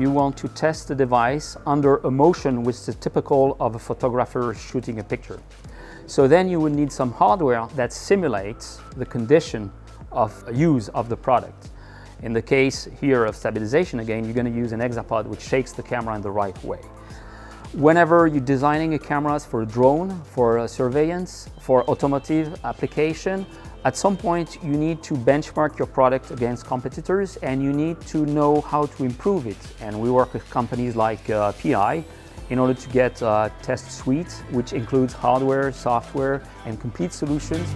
you want to test the device under a motion which is typical of a photographer shooting a picture. So then you would need some hardware that simulates the condition of use of the product. In the case here of stabilization again, you're going to use an hexapod which shakes the camera in the right way. Whenever you're designing a cameras for a drone, for surveillance, for automotive application, at some point you need to benchmark your product against competitors and you need to know how to improve it. And we work with companies like uh, PI in order to get a test suite which includes hardware, software and complete solutions.